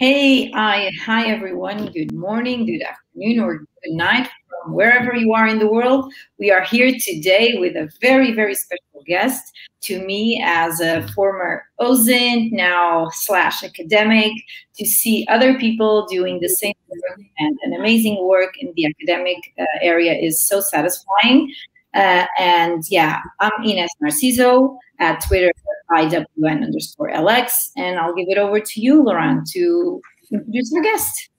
Hey, hi, hi everyone. Good morning, good afternoon, or good night wherever you are in the world. We are here today with a very, very special guest to me as a former OSINT, now slash academic, to see other people doing the same and an amazing work in the academic uh, area is so satisfying. Uh, and yeah, I'm Ines Narciso at Twitter IWN underscore LX. And I'll give it over to you, Lorand, to introduce our guest.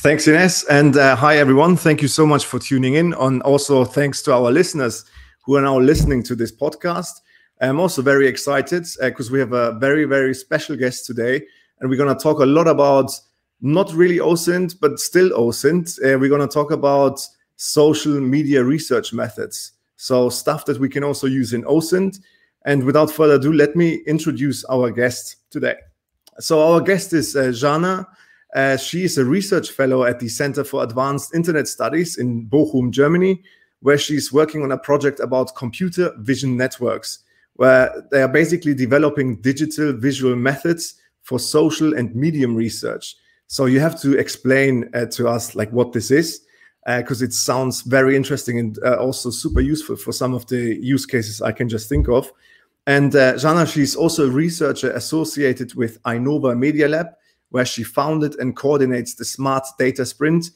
Thanks, Ines. And uh, hi, everyone. Thank you so much for tuning in. And also, thanks to our listeners who are now listening to this podcast. I'm also very excited because uh, we have a very, very special guest today. And we're going to talk a lot about not really OSINT, but still OSINT. Uh, we're going to talk about social media research methods. So, stuff that we can also use in OSINT and without further ado, let me introduce our guest today. So our guest is uh, Janna. Uh, she is a research fellow at the Center for Advanced Internet Studies in Bochum, Germany, where she's working on a project about computer vision networks, where they are basically developing digital visual methods for social and medium research. So you have to explain uh, to us like what this is, because uh, it sounds very interesting and uh, also super useful for some of the use cases I can just think of. And uh, Janna, she's also a researcher associated with iNova Media Lab, where she founded and coordinates the Smart Data Sprint,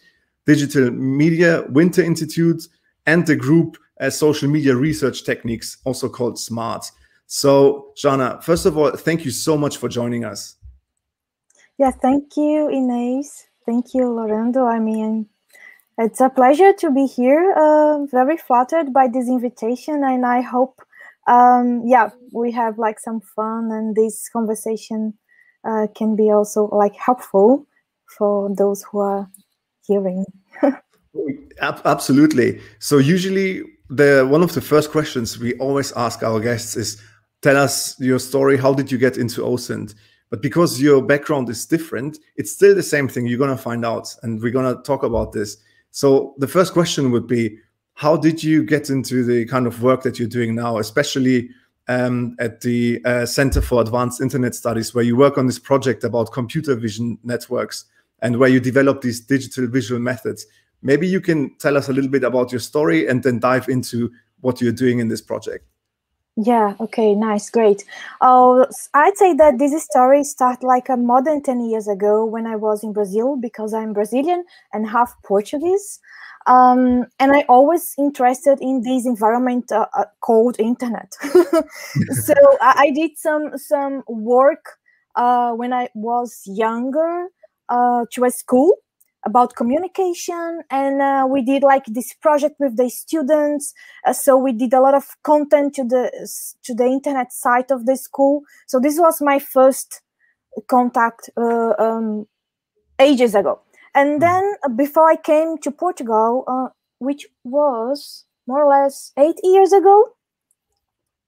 Digital Media Winter Institute, and the group uh, Social Media Research Techniques, also called SMART. So, Janna, first of all, thank you so much for joining us. Yeah, thank you, Ines. Thank you, Lorando. I mean, it's a pleasure to be here. Uh, very flattered by this invitation, and I hope um, yeah, we have like some fun, and this conversation uh, can be also like helpful for those who are hearing. Absolutely. So usually the one of the first questions we always ask our guests is tell us your story how did you get into OSINT but because your background is different it's still the same thing you're going to find out and we're going to talk about this so the first question would be how did you get into the kind of work that you're doing now, especially um, at the uh, Center for Advanced Internet Studies, where you work on this project about computer vision networks and where you develop these digital visual methods? Maybe you can tell us a little bit about your story and then dive into what you're doing in this project. Yeah, okay, nice, great. Oh, I'd say that this story started like a more than 10 years ago when I was in Brazil because I'm Brazilian and half Portuguese um, and I always interested in this environment uh, uh, called internet. so I, I, did some some work uh, when I was younger uh, to a school about communication, and uh, we did like this project with the students. Uh, so we did a lot of content to the to the internet site of the school. So this was my first contact um, ages ago and hmm. then uh, before I came to Portugal, uh, which was more or less eight years ago,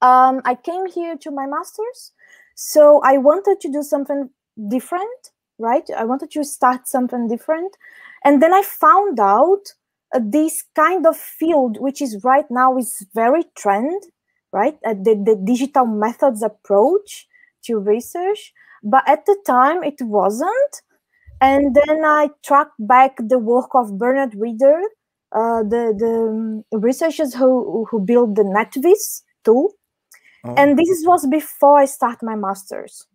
um, I came here to my master's. So I wanted to do something different, right? I wanted to start something different. And then I found out uh, this kind of field, which is right now is very trend, right? Uh, the, the digital methods approach to research. But at the time, it wasn't. And then I tracked back the work of Bernhard Rieder, uh, the, the researchers who, who built the Netvizz tool. Oh. And this was before I start my master's.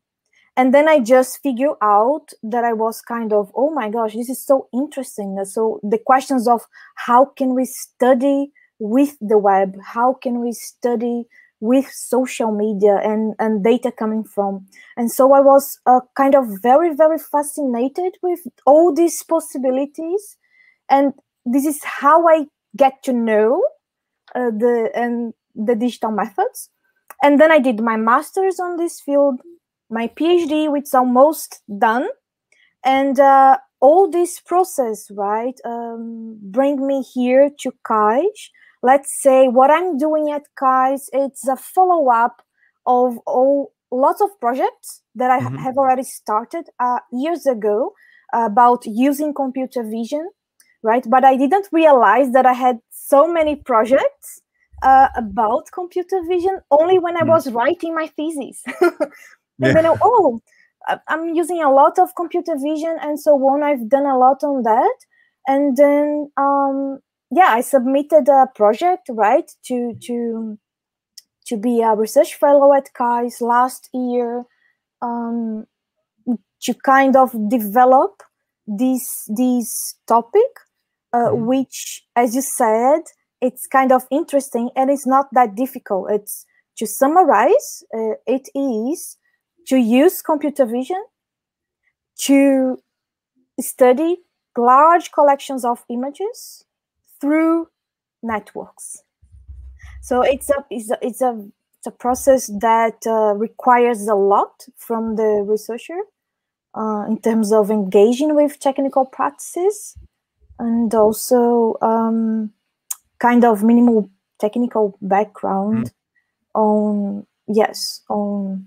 And then I just figure out that I was kind of, oh my gosh, this is so interesting. So the questions of how can we study with the web? How can we study with social media and, and data coming from. And so I was uh, kind of very, very fascinated with all these possibilities. And this is how I get to know uh, the and the digital methods. And then I did my master's on this field, my PhD, which is almost done. And uh, all this process, right, um, bring me here to CAIS, let's say what I'm doing at CAIS, it's a follow up of all lots of projects that I mm-hmm. have already started uh, years ago about using computer vision, right? But I didn't realize that I had so many projects uh, about computer vision only when I mm. was writing my thesis. and then, oh, I'm using a lot of computer vision and so on. I've done a lot on that. And then, um, yeah, I submitted a project, right, to to to be a research fellow at CAIS last year um, to kind of develop this this topic, uh, mm. which, as you said, it's kind of interesting and it's not that difficult. It's to summarize, uh, it is to use computer vision to study large collections of images through networks. So it's a it's a it's a, it's a process that uh, requires a lot from the researcher uh, in terms of engaging with technical practices and also um, kind of minimal technical background mm. on yes on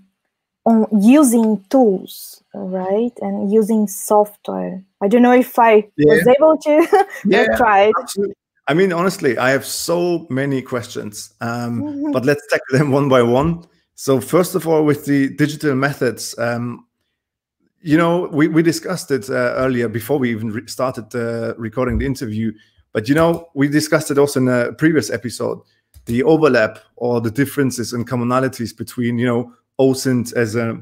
on using tools right and using software i don't know if i yeah. was able to yeah, try absolutely. i mean honestly i have so many questions um, mm-hmm. but let's tackle them one by one so first of all with the digital methods um, you know we, we discussed it uh, earlier before we even re- started uh, recording the interview but you know, we discussed it also in a previous episode, the overlap or the differences and commonalities between, you know, OSINT as a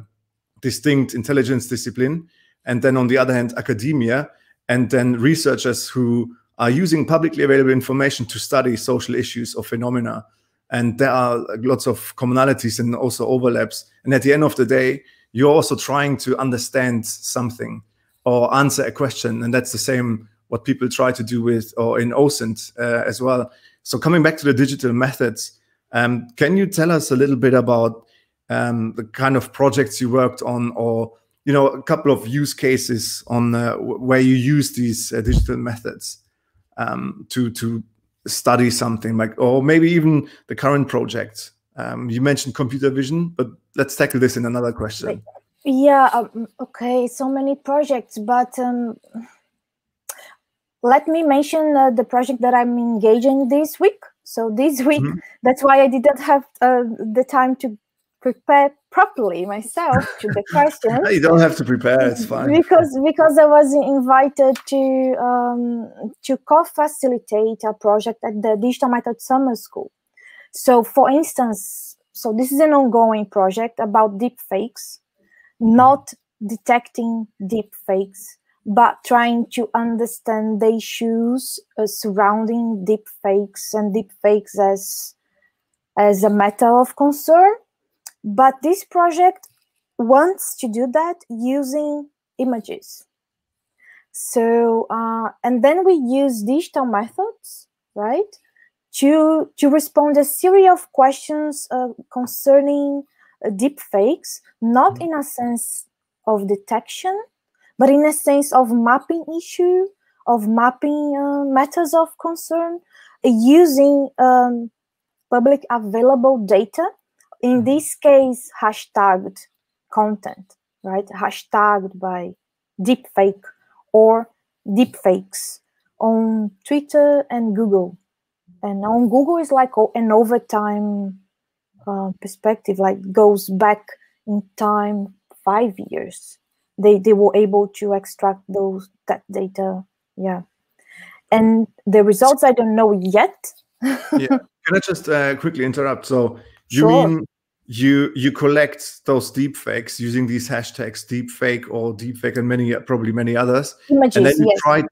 distinct intelligence discipline, and then on the other hand, academia, and then researchers who are using publicly available information to study social issues or phenomena. And there are lots of commonalities and also overlaps. And at the end of the day, you're also trying to understand something or answer a question. And that's the same what people try to do with or in OSINT uh, as well. So coming back to the digital methods, um, can you tell us a little bit about um, the kind of projects you worked on, or you know, a couple of use cases on uh, where you use these uh, digital methods um, to to study something like, or maybe even the current project. Um, you mentioned computer vision, but let's tackle this in another question. Yeah. Um, okay. So many projects, but um, let me mention uh, the project that I'm engaging this week. So this week, mm-hmm. that's why I didn't have uh, the time to prepare properly myself to the question. you don't have to prepare; it's fine. Because because I was invited to um, to co-facilitate a project at the Digital Method Summer School. So, for instance, so this is an ongoing project about deep fakes, not detecting deep fakes but trying to understand the issues uh, surrounding deep fakes and deep fakes as as a matter of concern but this project wants to do that using images so uh, and then we use digital methods right to to respond a series of questions uh, concerning uh, deep fakes not mm-hmm. in a sense of detection but in a sense of mapping issue, of mapping uh, matters of concern, using um, public available data, in mm-hmm. this case, hashtagged content, right? Hashtagged by deepfake or deepfakes on Twitter and Google. And on Google is like an overtime uh, perspective, like goes back in time five years they they were able to extract those that data yeah and the results i don't know yet yeah can i just uh, quickly interrupt so you sure. mean you you collect those deep fakes using these hashtags deepfake or deepfake and many probably many others. Images, and then you yes. try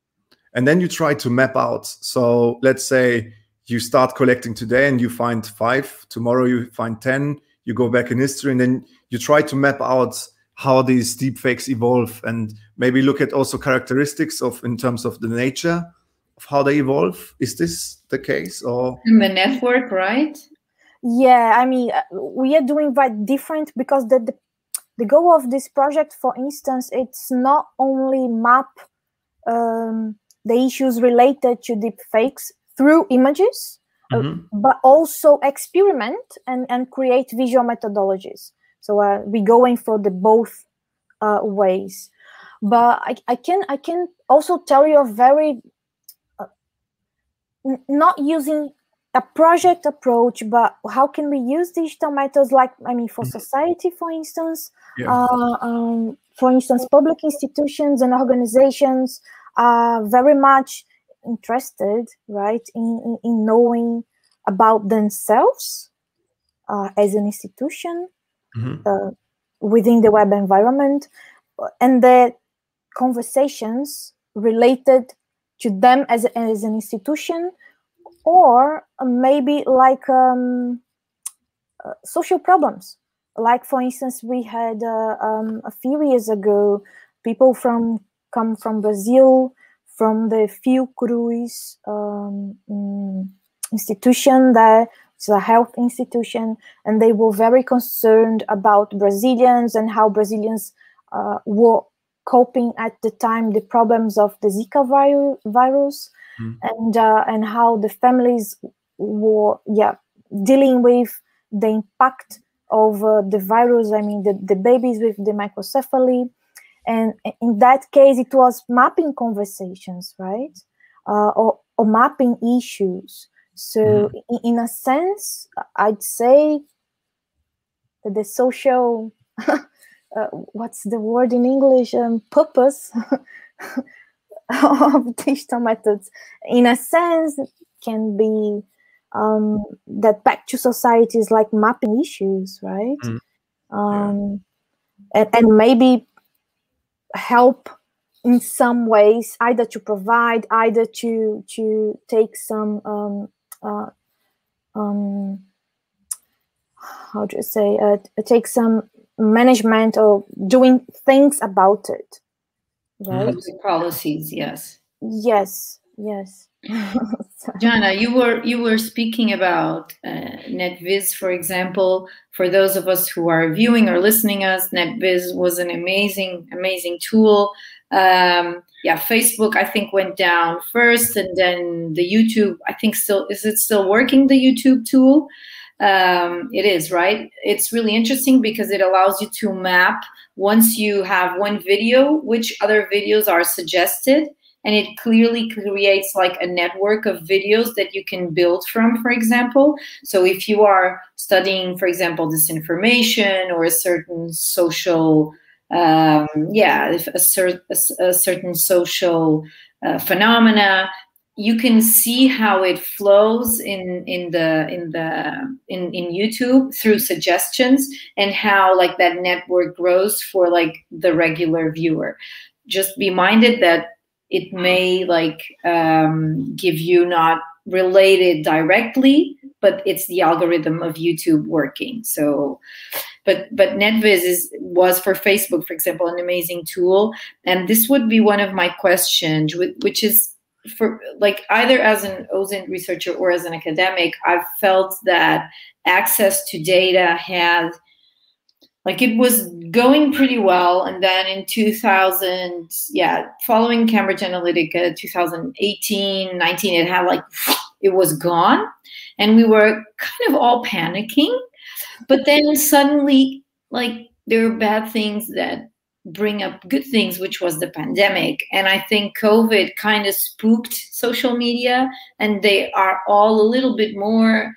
and then you try to map out. So let's say you start collecting today and you find five tomorrow you find 10 you go back in history and then you try to map out how these deepfakes evolve and maybe look at also characteristics of in terms of the nature of how they evolve. Is this the case or? In the network right yeah i mean uh, we are doing quite different because the, the, the goal of this project for instance it's not only map um, the issues related to deepfakes through images mm-hmm. but also experiment and, and create visual methodologies. So uh, we're going for the both uh, ways. But I, I can I can also tell you a very uh, n- not using a project approach, but how can we use digital methods like I mean for mm-hmm. society, for instance, yeah. uh, um, for instance, public institutions and organizations are very much interested, right, in, in, in knowing about themselves uh, as an institution mm-hmm. uh, within the web environment and the conversations related to them as, as an institution or maybe like um, uh, social problems. Like for instance we had uh, um, a few years ago people from come from brazil from the fiocruz um, mm, institution that it's a health institution and they were very concerned about brazilians and how brazilians uh, were coping at the time the problems of the zika virus mm. and uh, and how the families were yeah dealing with the impact of uh, the virus, I mean, the, the babies with the microcephaly. And in that case, it was mapping conversations, right? Uh, or, or mapping issues. So, mm. in, in, a sense, I'd say that the social, uh, what's the word in English, um, purpose of digital methods, in a sense, can be um, that back to society is like mapping issues, right? Mm. Um, yeah. and, and maybe help in some ways, either to provide, either to to take some um, uh, um, how do you say uh, take some management or doing things about it right policies yes yes yes Janna, you were you were speaking about uh, Netvizz, for example. For those of us who are viewing or listening us, Netvizz was an amazing, amazing tool. Um, yeah, Facebook I think went down first, and then the YouTube. I think still is it still working? The YouTube tool. Um, it is right. It's really interesting because it allows you to map once you have one video, which other videos are suggested and it clearly creates like a network of videos that you can build from for example so if you are studying for example disinformation or a certain social um, yeah a, cer- a, certain social uh, phenomena you can see how it flows in in the in the in, in youtube through suggestions and how like that network grows for like the regular viewer. Just be minded that it may like um, give you not related directly but it's the algorithm of youtube working. So but but Netvizz is was for facebook for example an amazing tool. And this would be one of my questions which is for like either as an OSINT researcher or as an academic i've felt that access to data had like it was going pretty well. And then in 2000 yeah following cambridge analytica 2018 19 it had like it was gone. And we were kind of all panicking. But then suddenly like there are bad things that bring up good things which was the pandemic. And i think covid kind of spooked social media and they are all a little bit more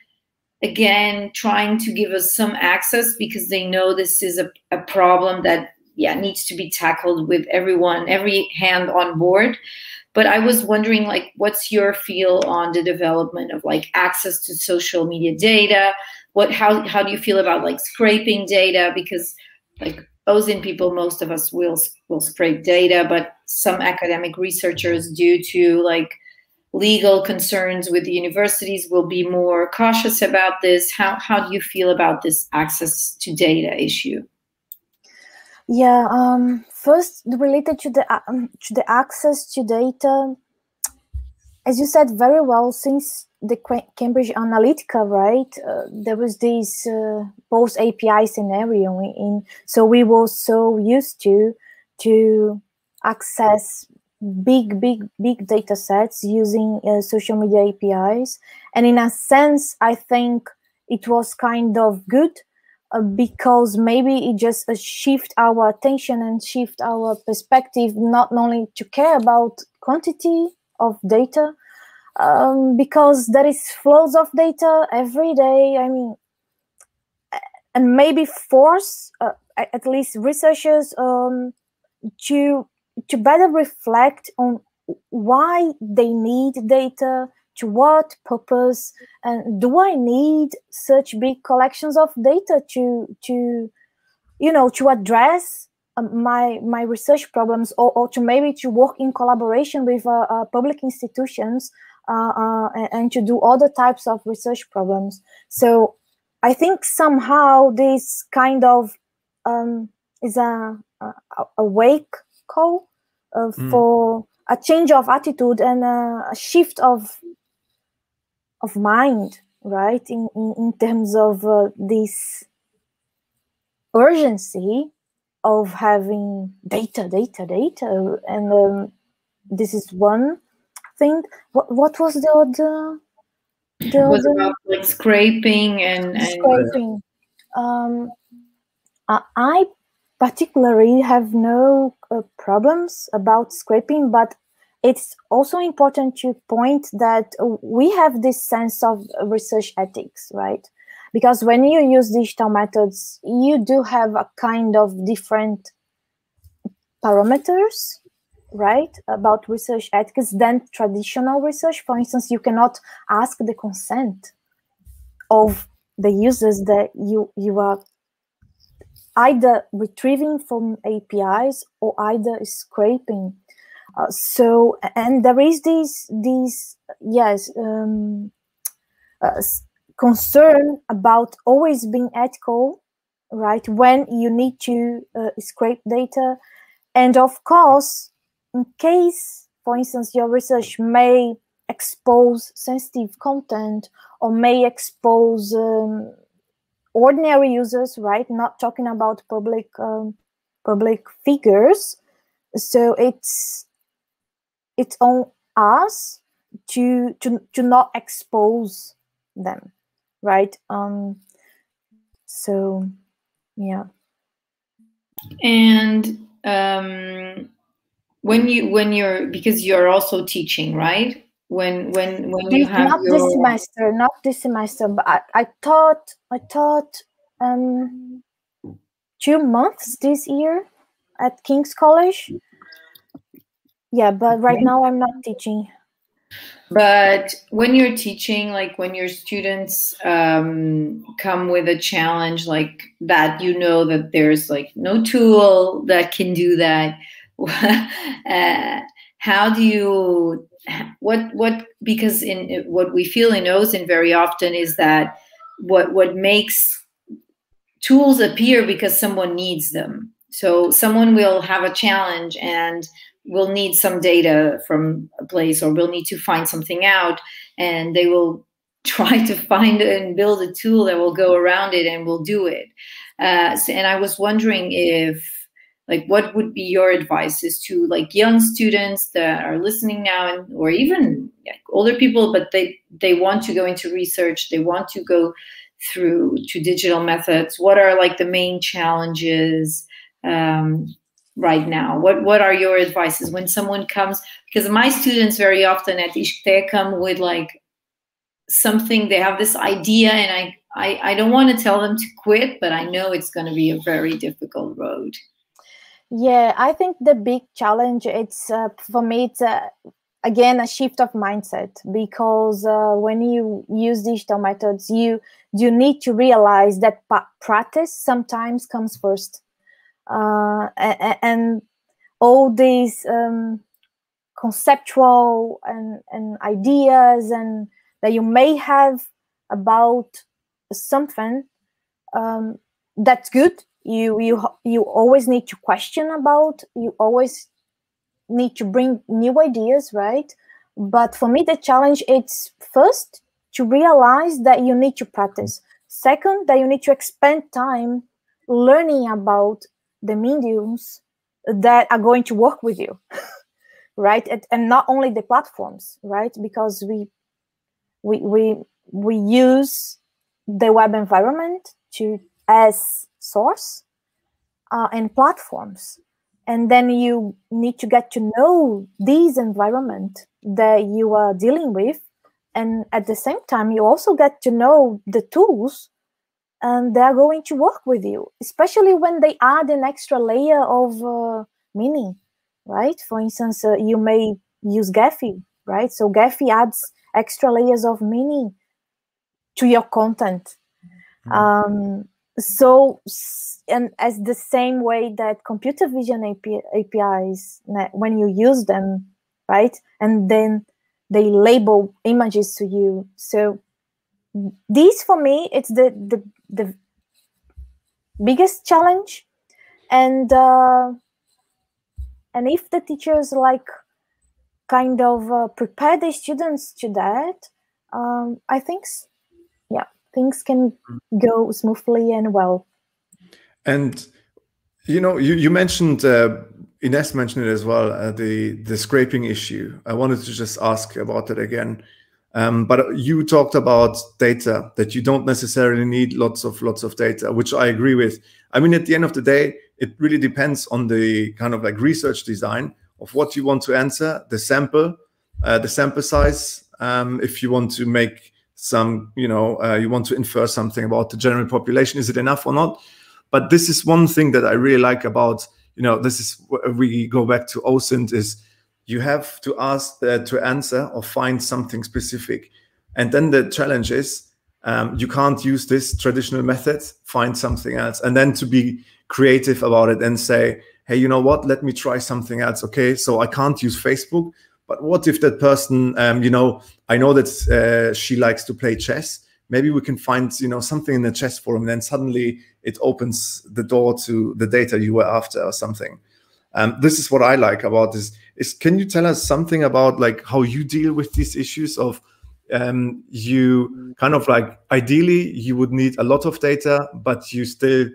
again trying to give us some access because they know this is a, a problem that yeah needs to be tackled with everyone every hand on board. But i was wondering like what's your feel on the development of like access to social media data? What how how do you feel about like scraping data? Because like OSINT people most of us will will scrape data but some academic researchers due to like legal concerns with the universities will be more cautious about this. How, how do you feel about this access to data issue? Yeah, um, first related to the um, to the access to data, as you said very well, since the Cambridge Analytica, right? Uh, there was this uh, post API scenario in, so we were so used to to access big, big, big data sets using uh, social media APIs. And in a sense, I think it was kind of good uh, because maybe it just uh, shift our attention and shift our perspective, not only to care about quantity of data, um, because there is flows of data every day. I mean, and maybe force uh, at least researchers um, to to better reflect on why they need data, to what purpose, and do I need such big collections of data to to you know to address um, my my research problems or, or to maybe to work in collaboration with uh, uh, public institutions uh, uh and, and, to do other types of research problems. So I think somehow this kind of um, is a, a, a wake call uh, mm. for a change of attitude and a, a, shift of of mind, right? In in, in terms of uh, this urgency of having data, data, data, and um, this is one thing. What what was the other? The it was other? about like scraping and, and scraping. Um, I particularly have no uh, problems about scraping, but it's also important to point that we have this sense of research ethics, right? Because when you use digital methods, you do have a kind of different parameters, right, about research ethics than traditional research. For instance, you cannot ask the consent of the users that you you are either retrieving from APIs or either scraping. Uh, so, and there is this, this yes, um, uh, concern about always being ethical, right? When you need to uh, scrape data. And of course, in case, for instance, your research may expose sensitive content or may expose um, ordinary users, right? Not talking about public um, public figures. So it's it's on us to to to not expose them, right? Um. So, yeah. And um, when you when you're because you're also teaching, right? when when when you have not your... this semester not this semester but i, I taught i taught um two months this year at king's college yeah but right now i'm not teaching but when you're teaching like when your students um, come with a challenge like that you know that there's like no tool that can do that uh, how do you what what because in what we feel in OSINT very often is that what what makes tools appear because someone needs them. So someone will have a challenge and will need some data from a place or will need to find something out and they will try to find and build a tool that will go around it and will do it. Uh, and I was wondering if like what would be your advices to like young students that are listening now and or even like, older people but they they want to go into research they want to go through to digital methods what are like the main challenges um, right now? What what are your advices when someone comes? Because my students very often at ISCTE come with like something they have this idea and I I, I don't want to tell them to quit, but I know it's going to be a very difficult road. Yeah, I think the big challenge it's uh, for me it's uh, again a shift of mindset because uh, when you use digital methods, you you need to realize that practice sometimes comes first, uh, and, all these um, conceptual and, and ideas and that you may have about something um, that's good. You you you always need to question about you always need to bring new ideas right? But for me the challenge is first to realize that you need to practice. Second that you need to spend time learning about the mediums that are going to work with you right? And, and not only the platforms, right? Because we we we we use the web environment to as source uh, and platforms and then you need to get to know these environment that you are dealing with and at the same time you also get to know the tools and they're going to work with you especially when they add an extra layer of uh, meaning right? For instance uh, you may use gephi right? So gephi adds extra layers of meaning to your content. Mm-hmm. um, so and as the same way that computer vision apis when you use them right? And then they label images to you. So these for me it's the the, the biggest challenge and uh, and if the teachers like kind of uh, prepare the students to that um, i think yeah things can go smoothly and well. And you know, you you mentioned uh, Ines mentioned it as well uh, the the scraping issue. I wanted to just ask about it again. Um, but you talked about data that you don't necessarily need lots of lots of data, which I agree with. I mean, at the end of the day, it really depends on the kind of like research design of what you want to answer, the sample, uh, the sample size. Um, if you want to make some, you know, uh, you want to infer something about the general population. Is it enough or not? But this is one thing that I really like about, you know, this is we go back to OSINT is you have to ask uh, to answer or find something specific. And then the challenge is um, you can't use this traditional method, find something else. And then to be creative about it and say, hey, you know what, let me try something else. Okay, so I can't use Facebook, but what if that person, um, you know, I know that uh, she likes to play chess. Maybe we can find, you know, something in the chess forum, and then suddenly it opens the door to the data you were after or something. Um, this is what I like about this. Is can you tell us something about like how you deal with these issues of um, you kind of like ideally you would need a lot of data, but you still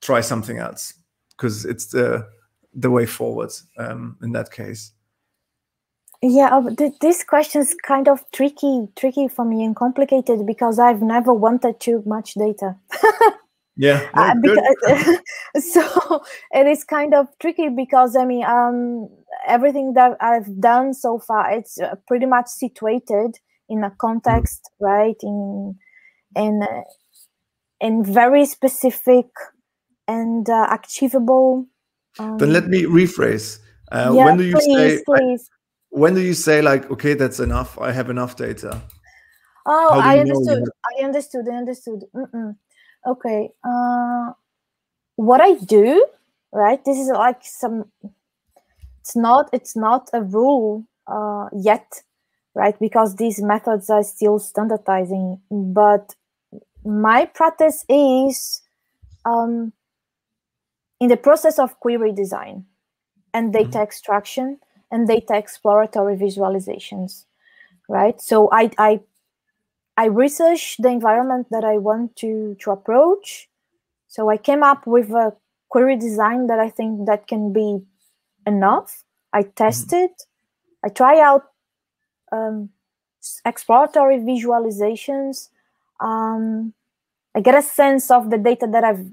try something else because it's the the way forward um, in that case. Yeah, uh, th- this question is kind of tricky, tricky for me and complicated because I've never wanted too much data. yeah, uh, because, so it is kind of tricky because I mean, um, everything that I've done so far, it's uh, pretty much situated in a context, mm. right? In in uh, in very specific and uh, achievable. Um, then let me rephrase. Uh, yeah, when do you please, say? Please when do you say like okay that's enough i have enough data oh i understood i understood i understood Mm-mm. okay uh, what i do right this is like some it's not it's not a rule uh, yet right because these methods are still standardizing but my practice is um, in the process of query design and data mm-hmm. extraction and data exploratory visualizations, right? So I, I, I researched the environment that I want to, to approach. So I came up with a query design that I think that can be enough. I mm-hmm. tested, I try out um, exploratory visualizations. Um, I get a sense of the data that I've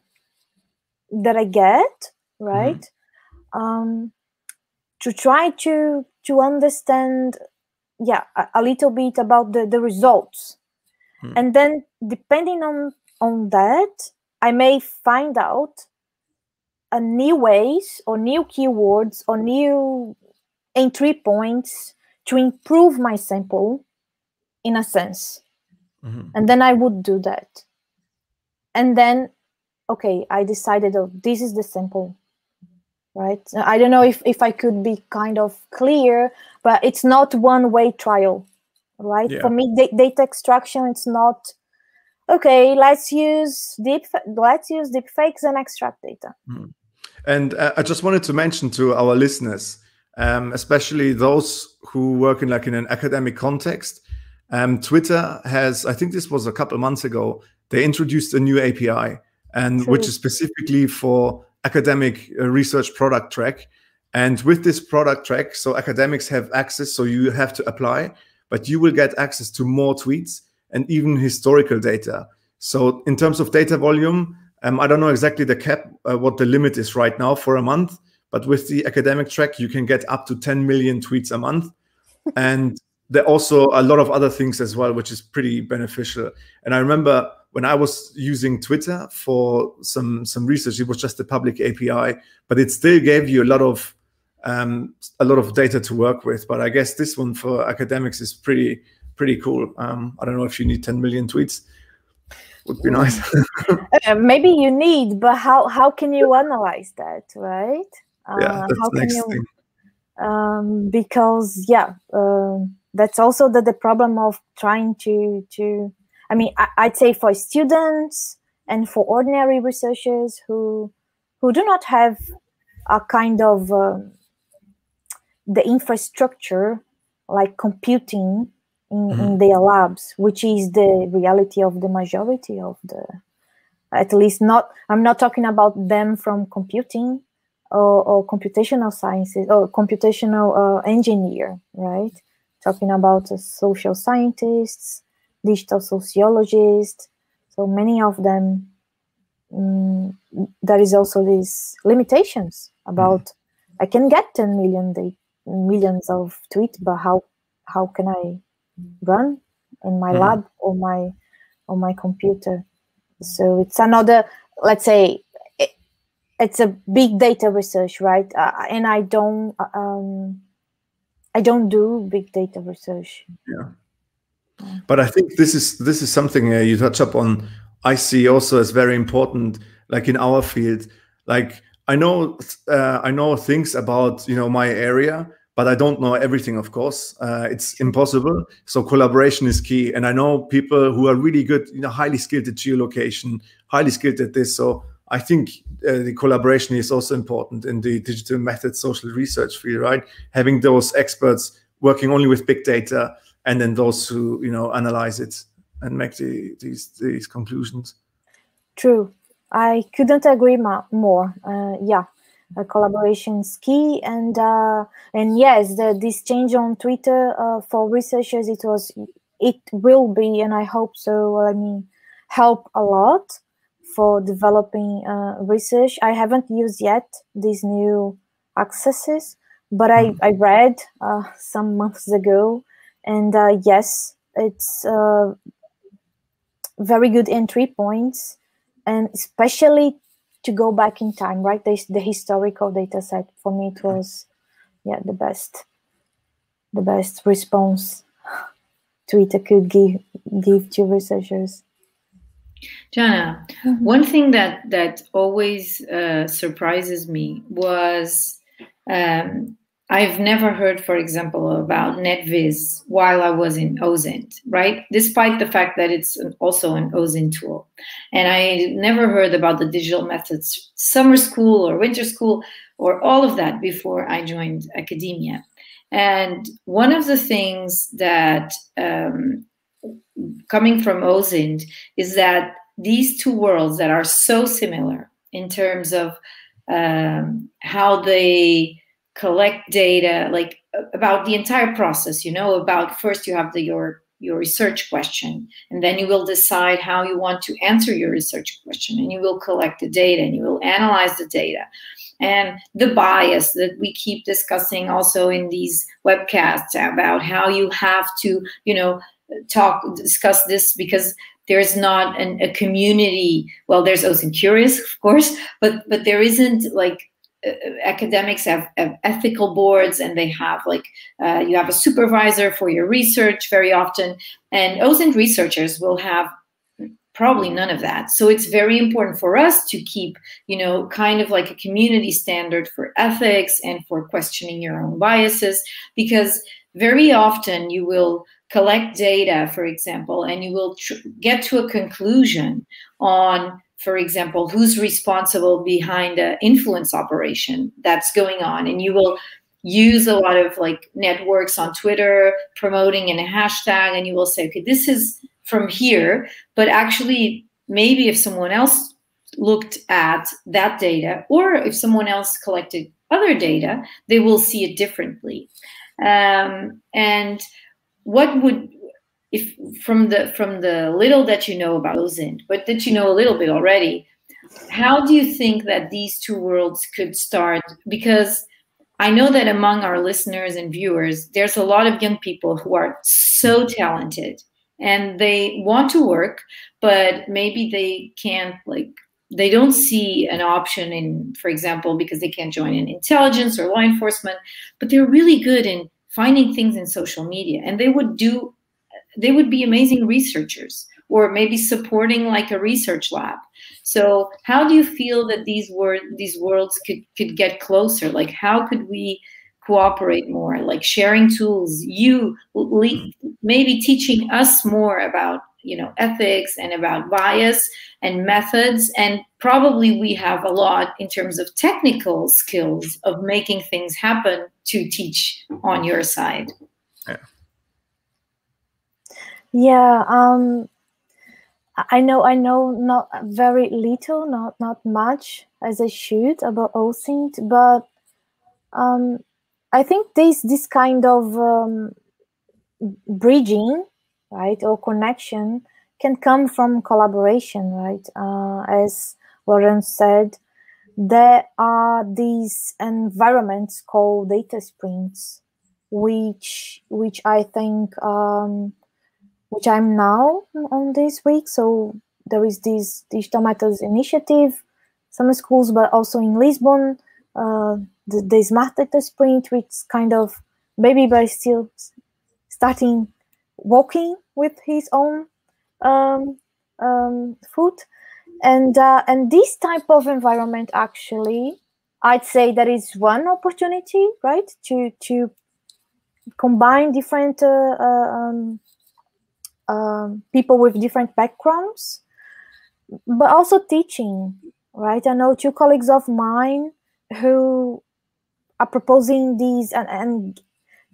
that I get, right? Mm-hmm. Um, to try to to understand yeah a, a little bit about the, the results hmm. and then depending on on that i may find out a new ways or new keywords or new entry points to improve my sample in a sense mm-hmm. and then i would do that and then okay i decided oh this is the sample right i don't know if, if i could be kind of clear but it's not one way trial right yeah. for me data extraction it's not okay let's use deep let's use deep fakes and extract data mm. And uh, i just wanted to mention to our listeners um, especially those who work in like in an academic context um, twitter has i think this was a couple months ago they introduced a new api and True. which is specifically for academic uh, research product track And with this product track, so academics have access, so you have to apply, but you will get access to more tweets and even historical data. So in terms of data volume, um, I don't know exactly the cap, uh, what the limit is right now for a month, but with the academic track, you can get up to 10 million tweets a month. and there are also a lot of other things as well, which is pretty beneficial. And I remember when I was using Twitter for some some research, it was just a public API, but it still gave you a lot of um, a lot of data to work with. But I guess this one for academics is pretty pretty cool. Um, I don't know if you need 10 million tweets. Would be nice. uh, maybe you need, but how how can you analyze that, right? Uh, yeah, that's how the next you, thing. Um, because yeah, uh, that's also the, the problem of trying to to. I mean, I, I'd say for students and for ordinary researchers who who do not have a kind of um, the infrastructure like computing in, mm-hmm. in their labs which is the reality of the majority of the at least not i'm not talking about them from computing or, or computational sciences or computational uh, engineer right talking about uh, social scientists digital sociologists so many of them um, there is also these limitations about mm-hmm. i can get 10 million they millions of tweets but how how can i run in my mm-hmm. lab or my or my computer. So it's another let's say it, it's a big data research right? Uh, and i don't uh, um i don't do big data research. Yeah. But i think this is this is something uh, you touch up on. i see also as very important like in our field. Like I know uh, I know things about you know my area, but I don't know everything. Of course, uh, it's impossible. So collaboration is key, and I know people who are really good, you know, highly skilled at geolocation, highly skilled at this. So I think uh, the collaboration is also important in the digital method social research field, right? Having those experts working only with big data, and then those who you know analyze it and make the, these these conclusions. True. I couldn't agree more. Uh, yeah, uh, collaboration is key, and uh, and yes, the, this change on Twitter uh, for researchers, it was, it will be, and I hope so. I mean, help a lot for developing uh, research. I haven't used yet these new accesses, but I I read uh, some months ago, and yes, it's very good entry points and especially to go back in time, right? The, the historical data set for me it was, yeah, the best, the best response Twitter could give give to researchers. Janna, mm-hmm. one thing that that always uh, surprises me was um, I've never heard, for example, about Netvizz while I was in OSINT, right? Despite the fact that it's also an OSINT tool. And I never heard about the digital methods summer school or winter school or all of that before I joined academia. And one of the things that um, coming from OSINT is that these two worlds that are so similar in terms of um, how they collect data like about the entire process you know about first you have the your your research question and then you will decide how you want to answer your research question and you will collect the data and you will analyze the data. And the bias that we keep discussing also in these webcasts about how you have to you know talk discuss this because there's not an, a community. Well there's OSINT Curious of course but but there isn't like academics have, have, ethical boards and they have like uh, you have a supervisor for your research very often. And OSINT researchers will have probably none of that. So it's very important for us to keep you know kind of like a community standard for ethics and for questioning your own biases because very often you will collect data for example and you will get to a conclusion on for example, who's responsible behind the influence operation that's going on. And you will use a lot of like networks on Twitter promoting in a hashtag, and you will say, okay, this is from here. But actually, maybe if someone else looked at that data, or if someone else collected other data, they will see it differently. Um, and what would if from the from the little that you know about OSINT, but that you know a little bit already, how do you think that these two worlds could start? Because I know that among our listeners and viewers, there's a lot of young people who are so talented and they want to work, but maybe they can't like they don't see an option in, for example, because they can't join in intelligence or law enforcement, but they're really good in finding things in social media and they would do they would be amazing researchers or maybe supporting like a research lab. So how do you feel that these word these worlds could could get closer? Like how could we cooperate more? Like sharing tools you maybe teaching us more about you know ethics and about bias and methods. And probably we have a lot in terms of technical skills of making things happen to teach on your side yeah um I know I know not very little, not not much as I should about OSINT, but um, I think this this kind of um, bridging, right, or connection can come from collaboration, right? Uh, as Lorand said, there are these environments called data sprints, which which I think um, which I'm now on this week. So there is this Digital Methods initiative, some schools, but also in Lisbon, uh, the, the Smart Data Sprint, which kind of maybe by still starting walking with his own um, um, foot. And, uh, and this type of environment actually, I'd say that is one opportunity, right, to, to combine different uh, uh um, um, people with different backgrounds, but also teaching, right? I know two colleagues of mine who are proposing these and, and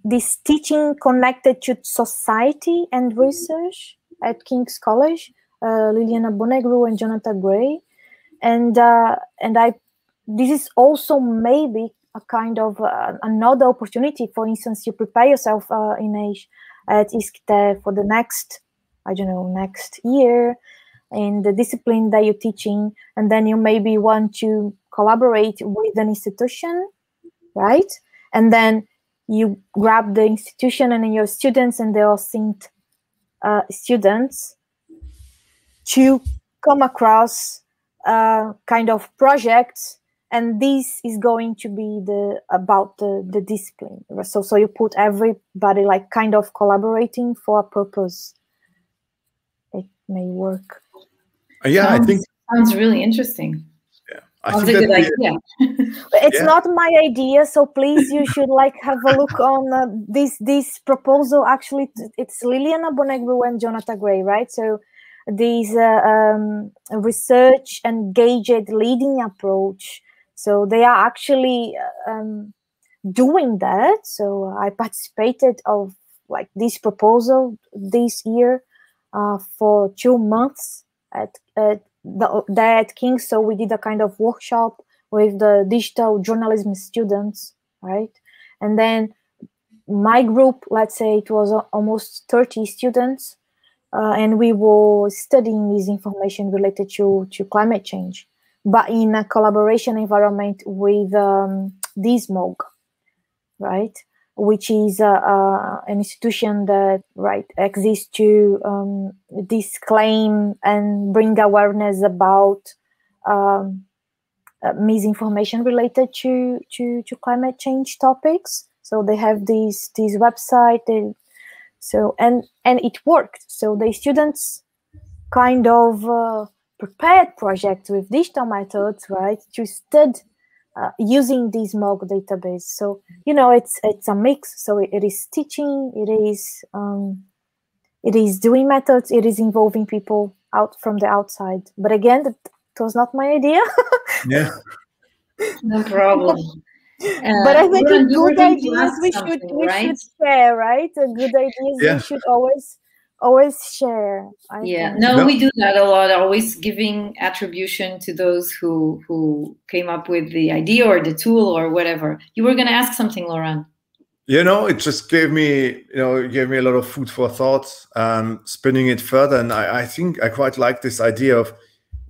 this teaching connected to society and research at King's College, uh, Liliana Bounegru and Jonathan Gray, and uh, and I this is also maybe a kind of uh, another opportunity. For instance, you prepare yourself uh, in age at ISCTE for the next I don't know, next year in the discipline that you're teaching, and then you maybe want to collaborate with an institution, right? And then you grab the institution and your students and the OSINT uh, students to come across a kind of project and this is going to be the about the, the discipline so so you put everybody like kind of collaborating for a purpose may work. Uh, yeah, sounds, I think sounds really interesting. Yeah, I sounds think a good idea. it's yeah. not my idea, so please, you should like have a look on uh, this this proposal. Actually, it's Liliana Bounegru and Jonathan Gray, right? So these uh, um, research engaged leading approach. So they are actually uh, um, doing that. So I participated of like this proposal this year uh, for two months at, at the, there at King's. So we did a kind of workshop with the digital journalism students, right? And then my group, let's say it was almost 30 students, uh, and we were studying this information related to, to climate change, but in a collaboration environment with um, DeSmog, right? Which is an institution that right exists to um, disclaim and bring awareness about um, uh, misinformation related to, to to climate change topics. So they have this this website. They, so and and it worked. So the students kind of uh, prepared projects with digital methods, right, to study uh, using DeSmog database. So you know, it's it's a mix. So it, it is teaching, it is um, it is doing methods, it is involving people out from the outside. But again, that, that was not my idea. yeah, no problem. Uh, but I think good ideas we should we right? should share, right? A good ideas yeah. we should always always share. I yeah, think. no, No. we do that a lot. Always giving attribution to those who who came up with the idea or the tool or whatever. You were going to ask something, Lorand. You know, it just gave me, you know, it gave me a lot of food for thought, um, spinning it further. And I, I think I quite like this idea of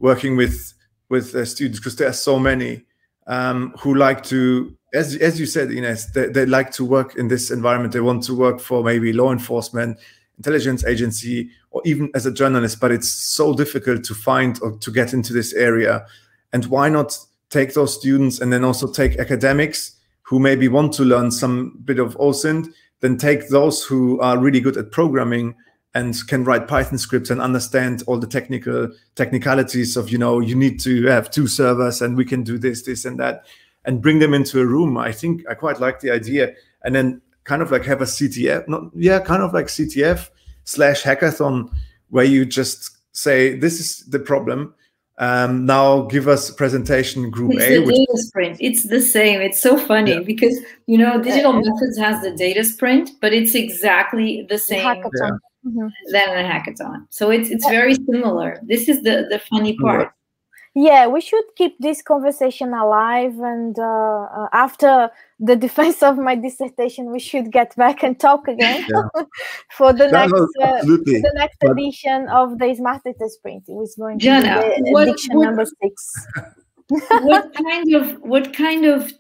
working with with uh, students because there are so many um, who like to, as as you said, Ines, they, they like to work in this environment. They want to work for maybe law enforcement, intelligence agency, or even as a journalist. But it's so difficult to find or to get into this area. And why not take those students and then also take academics? who maybe want to learn some bit of OSINT, then take those who are really good at programming and can write Python scripts and understand all the technical technicalities of, you know, you need to have two servers and we can do this, this, and that, and bring them into a room. I think I quite like the idea. And then kind of like have a CTF, not yeah, kind of like CTF slash hackathon where you just say, this is the problem. Um, now give us presentation group It's A, the which data sprint. It's the same. It's so funny Yeah. because you know digital methods has the data sprint, but it's exactly the The same hackathon. Mhm. than a hackathon. So it's it's very similar. This is the the funny part. Yeah, we should keep this conversation alive. And uh, uh, after the defense of my dissertation, we should get back and talk again Yeah. for the No, next no, uh, the next But- edition of the Smart Data Sprint. It was going to be the what- edition what- number six. what kind of what kind of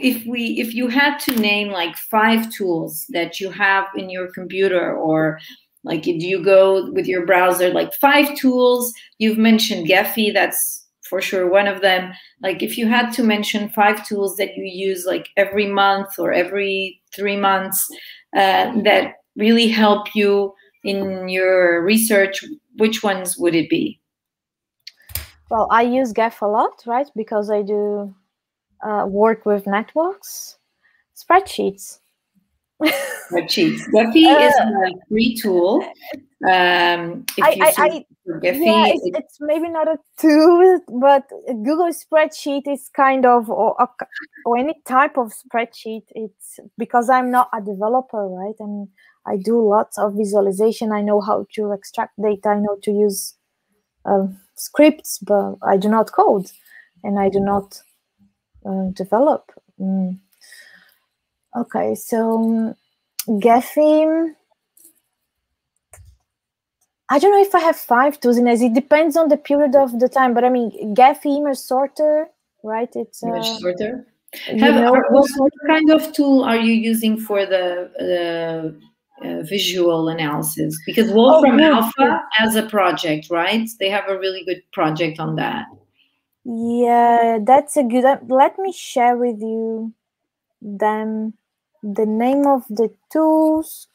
if we if you had to name like five tools that you have in your computer or like do you go with your browser like five tools you've mentioned gephi that's for sure one of them like if you had to mention five tools that you use like every month or every three months uh, that really help you in your research which ones would it be Well, I use Gephi a lot, right? Because I do uh, work with networks, spreadsheets. Spreadsheets. Gephi is a free tool. Um, if I- you I- I- Gephi, yeah, it's, it- it's maybe not a tool, but Google spreadsheet is kind of or, or any type of spreadsheet. It's because I'm not a developer, right? I mean, I do lots of visualization. I know how to extract data. I know to use um, scripts, but I do not code, and I do not uh, develop. Mm. Okay, so um, Gephi. I don't know if I have five tools in as it depends on the period of the time, but I mean Gephi image sorter, right? It's uh, image sorter. Have, know, are- what, what kind of tool are you using for the uh, uh, visual analysis? Because Wolfram Oh, Alpha has a project, right? They have a really good project on that. Yeah, that's a good. uh, Let me share with you them the name of the tools.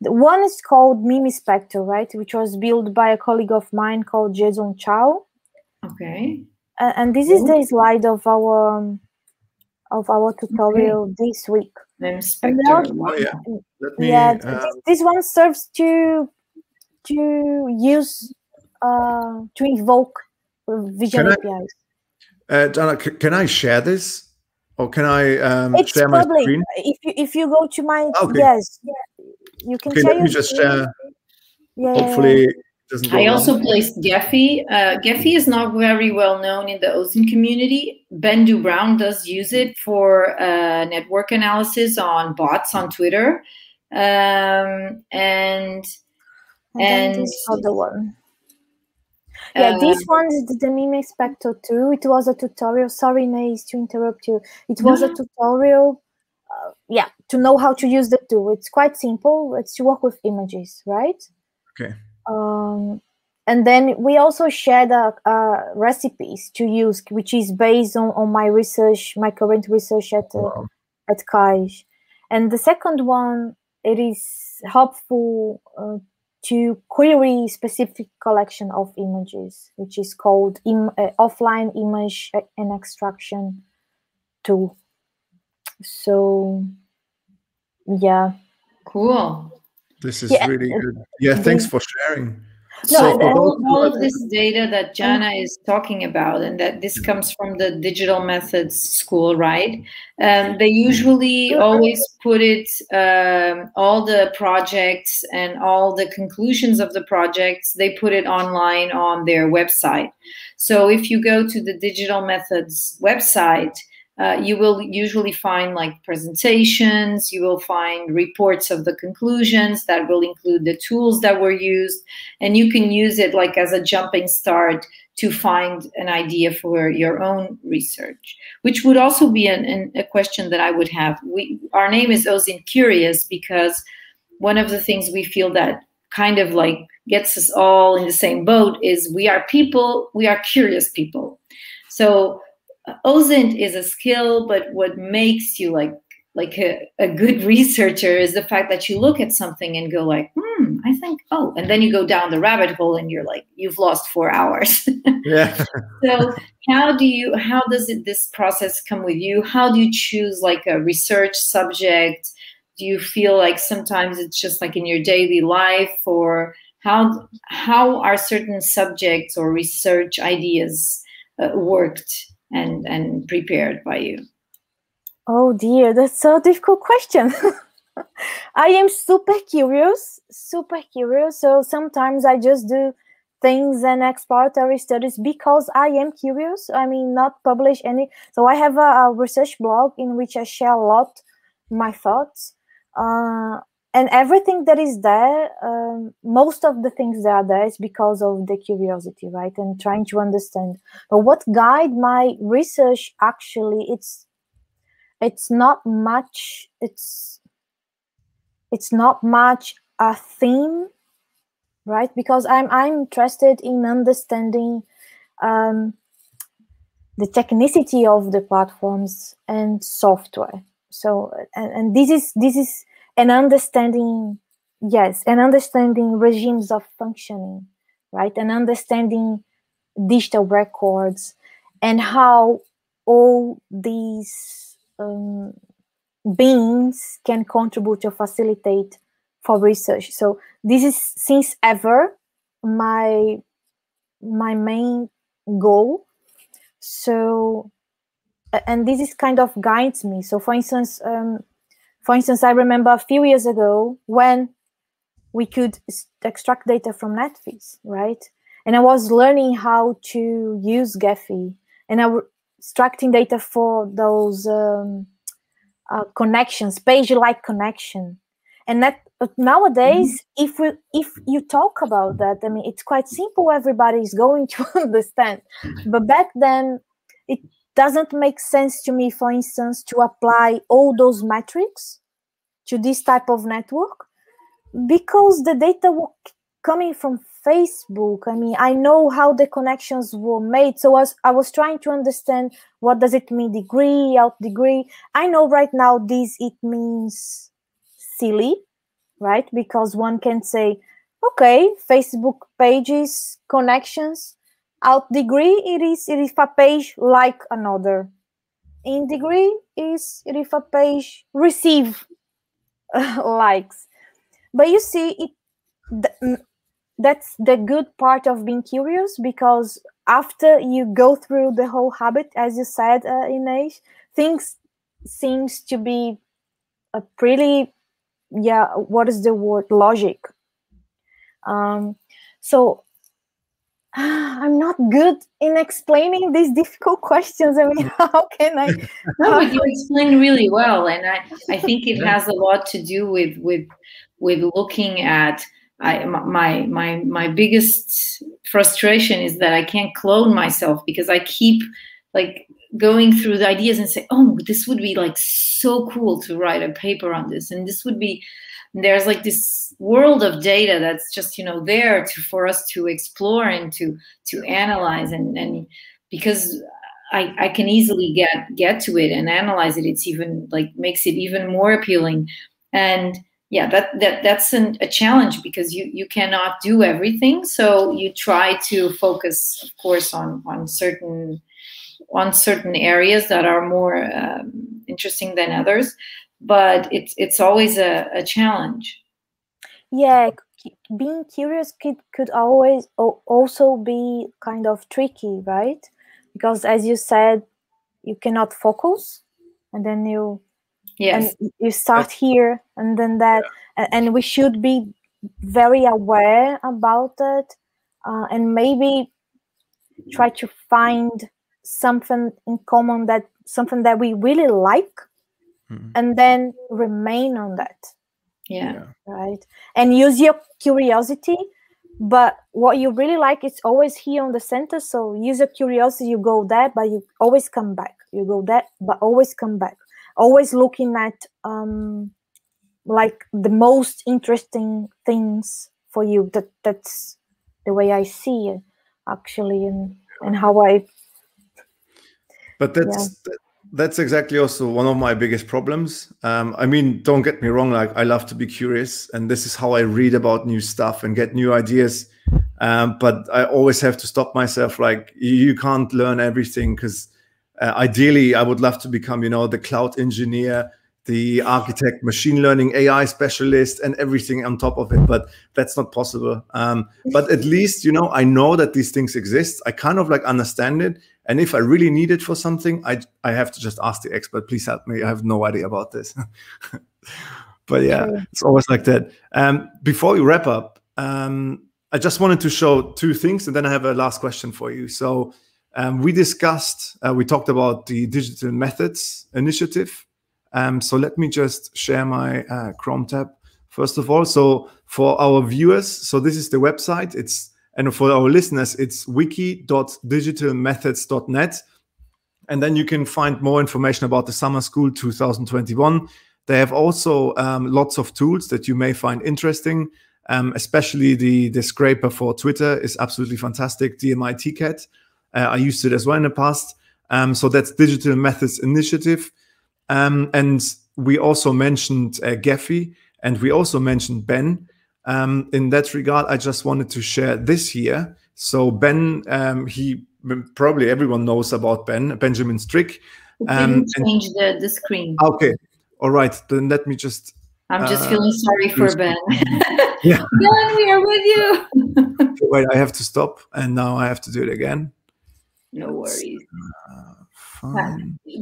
The one is called Memespector, right? Which was built by a colleague of mine called Jason Chao. Okay. Uh, and this is the slide of our um, of our tutorial this week. I'm Spectre. they also- Wow. Oh, yeah. Me. yeah, uh, this, this one serves to to use uh, to invoke uh, Vision Can I- uh, Dana, c- can I share this, or can I um, It's share my public. screen? If you if you go to my Okay. yes, you can Okay, share let me just screen. share. Yeah, Hopefully, it doesn't. Go I wrong. also placed Gephi. Uh, Gephi is not very well known in the OSINT community. Ben Du Brown does use it for uh, network analysis on bots on Twitter. Um, and and, and, this other one. Yeah, this uh, one is the, Memespector 2. It was a tutorial. Sorry, Nays, to interrupt you. It was a tutorial. Uh, yeah, to know how to use the tool. It's quite simple. It's to work with images, right? Okay. Um, and then we also shared uh, uh, recipes to use, which is based on, on my research, my current research at uh, Wow. at CAIS. And the second one, it is helpful uh, to query specific collection of images, which is called Im- uh, offline image e- and extraction tool. So, yeah. cool. This is Yeah, really uh, good. Yeah, thanks for sharing. No, so all, all of this data that Janna is talking about, and that this comes from the digital methods school, right? Um, they usually always put it, um, all the projects and all the conclusions of the projects, they put it online on their website. So if you go to the digital methods website, uh, you will usually find like presentations, you will find reports of the conclusions that will include the tools that were used, and you can use it like as a jumping start to find an idea for your own research, which would also be an, an, a question that I would have. We, our name is OSINT Curious because one of the things we feel that kind of like gets us all in the same boat is we are people, we are curious people. So OSINT is a skill, but what makes you like like a, a good researcher is the fact that you look at something and go like, hmm, I think, oh, and then you go down the rabbit hole and you're like, you've lost four hours. yeah. so how do you how does it this process come with you? How do you choose like a research subject? Do you feel like sometimes it's just like in your daily life or how how are certain subjects or research ideas uh, worked and and prepared by you? Oh dear, that's so difficult question. I am super curious, super curious. So sometimes I just do things and exploratory studies because I am curious. I mean, not publish any. So I have a, a research blog in which I share a lot my thoughts. Uh, and everything that is there um, most of the things that are there is because of the curiosity right? And trying to understand. But what guide my research actually it's it's not much it's it's not much a theme right? Because i'm i'm interested in understanding um, the technicity of the platforms and software. So and, and this is this is and understanding yes and understanding regimes of functioning right? And understanding digital records and how all these um, beings can contribute to facilitate for research. So this is since ever my my main goal. So and this is kind of guides me. So for instance um, for instance, I remember a few years ago when we could extract data from Netvizz, right? And I was learning how to use Gephi, and I was extracting data for those um, uh, connections, page-like connection. And that but nowadays, mm-hmm. if we if you talk about that, I mean, it's quite simple. Everybody is going to understand. But back then, it doesn't make sense to me, for instance, to apply all those metrics to this type of network because the data were coming from Facebook. I mean, I know how the connections were made. So I was, I was trying to understand what does it mean degree, out degree. I know right now this, it means silly, right? Because one can say, okay, Facebook pages, connections, out degree it is it is a page like another. In degree is if a page receive likes. But you see it th- that's the good part of being curious because after you go through the whole habit as you said uh, Inês, things seems to be a pretty yeah what is the word? Logic. Um so I'm not good in explaining these difficult questions. I mean, how can I? no, but you explain really well, and I, I think it has a lot to do with with with looking at. I, my my my biggest frustration is that I can't clone myself because I keep like going through the ideas and say, oh, this would be like so cool to write a paper on this, and this would be there's like this world of data that's just you know there to for us to explore and to to analyze and and because I, I can easily get get to it and analyze it it's even like makes it even more appealing. And yeah that that that's an, a challenge because you you cannot do everything so you try to focus of course on on certain on certain areas that are more um, interesting than others but it's it's always a, a challenge yeah being curious could, could always also be kind of tricky, right? Because as you said, you cannot focus and then you yes and you start here and then that yeah. and we should be very aware about it uh, and maybe try to find something in common that something that we really like mm-hmm. and then remain on that. Yeah. Right? And use your curiosity but what you really like is always here on the center. So use your curiosity you go there but you always come back. You go there but always come back. Always looking at um like the most interesting things for you. That that's the way i see it actually and and how i but that's yeah. That's exactly also one of my biggest problems um, i mean don't get me wrong like i love to be curious and this is how i read about new stuff and get new ideas um, but i always have to stop myself like you can't learn everything because uh, ideally i would love to become you know the cloud engineer the architect, machine learning, AI specialist, and everything on top of it. But that's not possible. Um, but at least, you know, I know that these things exist. I kind of like understand it. And if I really need it for something, I, I have to just ask the expert, please help me. I have no idea about this. but yeah, it's always like that. Um, before we wrap up, um, I just wanted to show two things and then I have a last question for you. So um, we discussed, uh, we talked about the digital methods initiative um, so let me just share my uh, Chrome tab first of all. So for our viewers, so this is the website. It's and for our listeners, it's wiki.digitalmethods.net. And then you can find more information about the Summer School 2021. They have also um, lots of tools that you may find interesting. Um, especially the the scraper for Twitter is absolutely fantastic. DMI TCAT. Uh, I used it as well in the past. Um, so that's Digital Methods Initiative. Um, and we also mentioned uh, and we also mentioned Ben. Um, in that regard, I just wanted to share this here. So Ben, um, he probably everyone knows about Ben, Benjamin Strick. Um, change the, the screen. Okay, all right. Then let me just. I'm just uh, feeling sorry for Ben. yeah. Ben, we are with you. Wait, I have to stop, and now I have to do it again. No worries. Uh.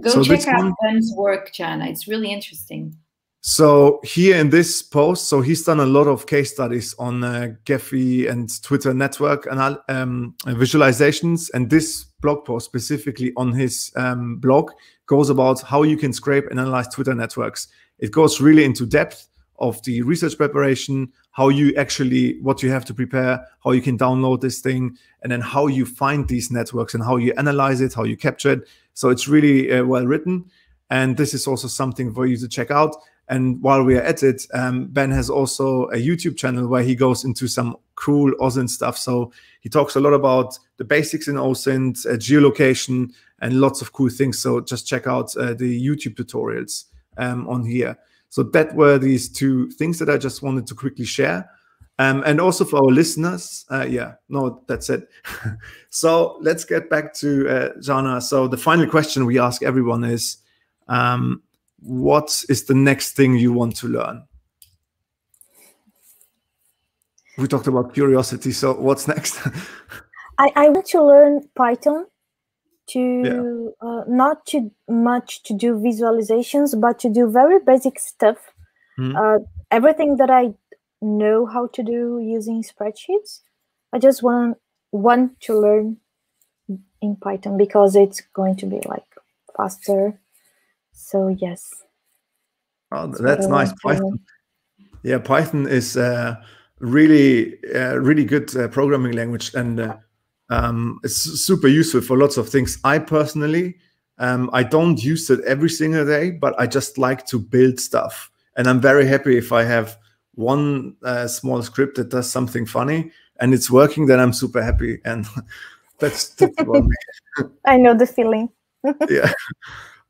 Go so check out one, Ben's work, Janna. It's really interesting. So here in this post, so he's done a lot of case studies on uh, Gephi and Twitter network and um, visualizations, and this blog post specifically on his um, blog goes about how you can scrape and analyze Twitter networks. It goes really into depth of the research preparation, how you actually what you have to prepare, how you can download this thing, and then how you find these networks and how you analyze it, how you capture it. So it's really uh, well written. And this is also something for you to check out. And while we are at it, um, Ben has also a YouTube channel where he goes into some cool OSINT stuff. So he talks a lot about the basics in OSINT, uh, geolocation, and lots of cool things. So just check out uh, the YouTube tutorials um, on here. So that were these two things that I just wanted to quickly share. Um, and also for our listeners, uh, yeah, no, that's it. so let's get back to uh, Janna. So the final question we ask everyone is, um, what is the next thing you want to learn? We talked about curiosity. So what's next? I, I want to learn Python to yeah. uh, not too much to do visualizations, but to do very basic stuff. Mm. Uh, everything that I know how to do using spreadsheets. I just want want to learn in Python because it's going to be like faster. So yes. Oh, that's nice. Python. Yeah, Python is uh, really, uh, really good uh, programming language, and uh, um, it's super useful for lots of things. I personally, um, I don't use it every single day, but I just like to build stuff, and I'm very happy if I have one uh, small script that does something funny and it's working, then I'm super happy. And that's, that's I know the feeling. yeah.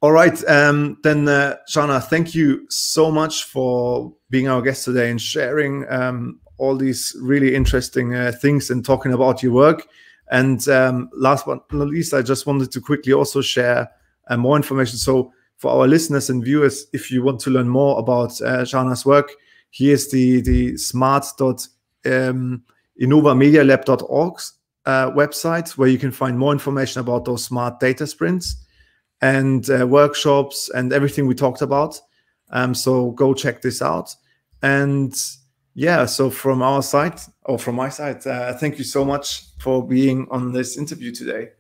All right. Um, then, uh, Janna, thank you so much for being our guest today and sharing um, all these really interesting uh, things and talking about your work. And um, last but not least, I just wanted to quickly also share uh, more information. So, for our listeners and viewers, if you want to learn more about uh, Janna's work, here's the the smart um, uh, website where you can find more information about those smart data sprints and uh, workshops and everything we talked about. Um, so go check this out. And yeah, so from our side or from my side, uh, thank you so much for being on this interview today.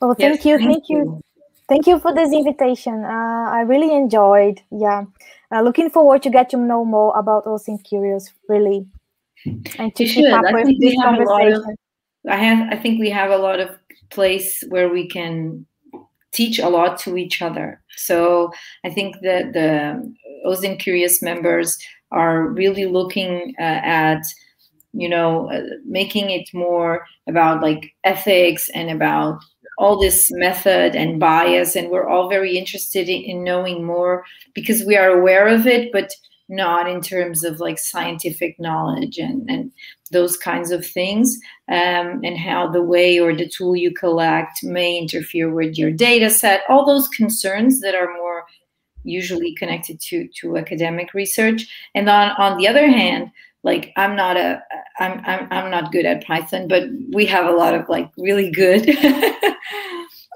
Well, thank yes, you, thank, thank you. you. Thank you for this invitation. Uh, I really enjoyed. Yeah, uh, looking forward to get to know more about all things curious, Really, and to you keep should. up I with this conversation. Of, I have. I think we have a lot of place where we can teach a lot to each other. So I think that the OSINTCurious members are really looking uh, at you know uh, making it more about like ethics and about all this method and bias and we're all very interested in, in knowing more because we are aware of it but not in terms of like scientific knowledge and, and those kinds of things um, and how the way or the tool you collect may interfere with your data set all those concerns that are more usually connected to to academic research. And on on the other hand like i'm not a i'm i'm, I'm not good at python but we have a lot of like really good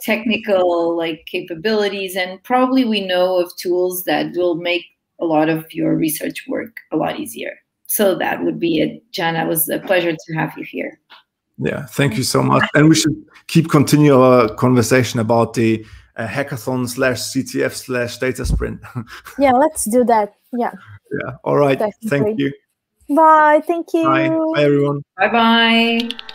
technical like capabilities and probably we know of tools that will make a lot of your research work a lot easier. So that would be it Janna it was a pleasure to have you here. Yeah thank you so much. And we should keep continue our conversation about the uh, hackathon slash ctf slash data sprint. Yeah let's do that. Yeah. Yeah all right. Definitely. thank you. Bye. Thank you. Bye, bye everyone. Bye bye